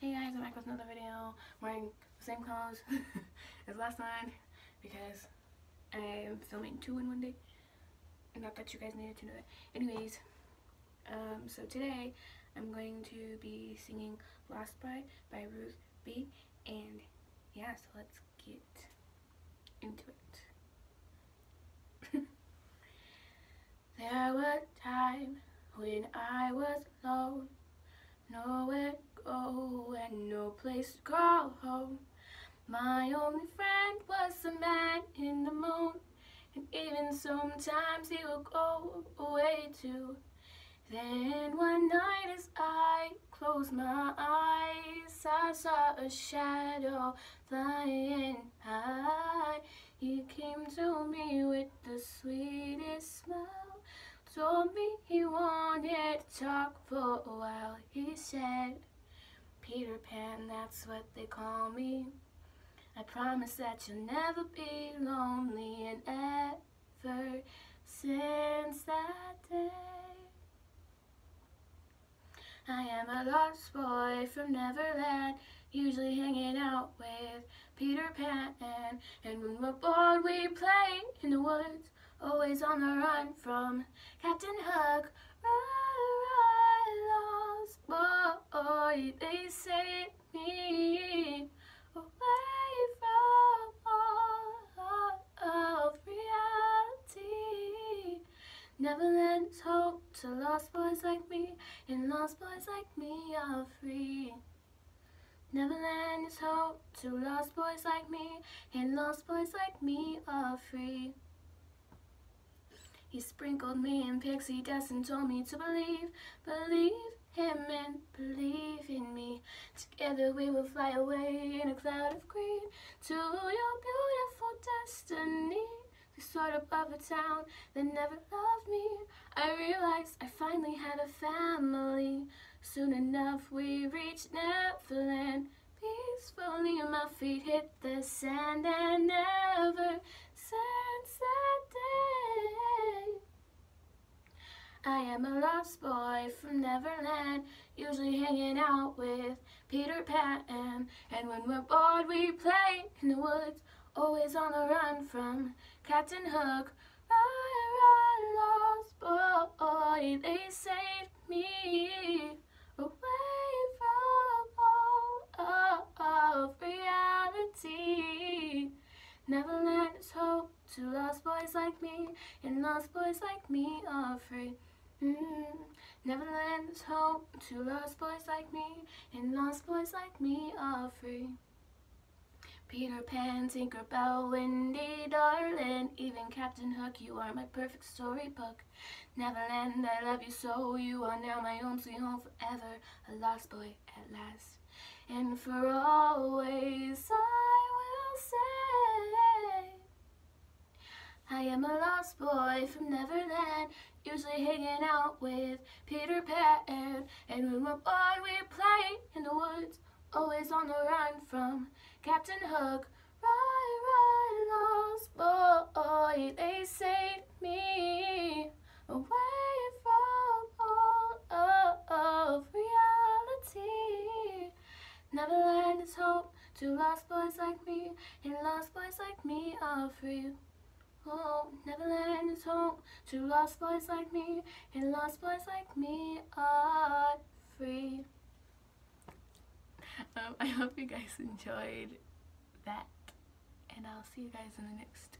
Hey guys, I'm back with another video. I'm wearing the same clothes as last time because I'm filming two in one day. Not that you guys needed to know that. Anyways, um, so today I'm going to be singing Lost Boy by Ruth B. And yeah, so let's get into it. there was time when I was alone, nowhere go and no place to call home. My only friend was a man in the moon, and even sometimes he would go away too. Then one night as I closed my eyes, I saw a shadow flying high. He came to me with the sweetest smile, told me he wanted to talk for a while. He said, Peter Pan, that's what they call me. I promise that you'll never be lonely and ever since that day. I am a lost boy from Neverland, usually hanging out with Peter Pan. And when we're bored, we play in the woods, always on the run from Captain Hook. They me away from all of reality. Neverland's hope to lost boys like me, and lost boys like me are free. Neverland is hope to lost boys like me, and lost boys like me are free. He sprinkled me in pixie dust and told me to believe, believe him and believe in me. Together we will fly away in a cloud of green to your beautiful destiny. We soared above a town that never loved me. I realized I finally had a family. Soon enough we reached Neverland. Peacefully and my feet hit the sand and never since that day I am a lost boy from Neverland, usually hanging out with Peter Pan. And when we're bored, we play in the woods, always on the run from Captain Hook. Run, run, lost boy, they saved me away from all of reality. Neverland is hope to lost boys like me, and lost boys like me are free. Mm, Neverland's home to lost boys like me, and lost boys like me are free. Peter Pan, Tinkerbell, Wendy, darling, even Captain Hook, you are my perfect storybook. Neverland, I love you so, you are now my own sweet home forever, a lost boy at last. And for always I will say, I am a lost boy from Neverland, usually hanging out with Peter Pan. And when we're bored, we play in the woods, always on the run from Captain Hook. Ride, ride, lost boy, they saved me away from all of reality. Neverland is hope to lost boys like me, and lost boys like me are free home. Neverland is home to lost boys like me, and lost boys like me are free. Um, I hope you guys enjoyed that, and I'll see you guys in the next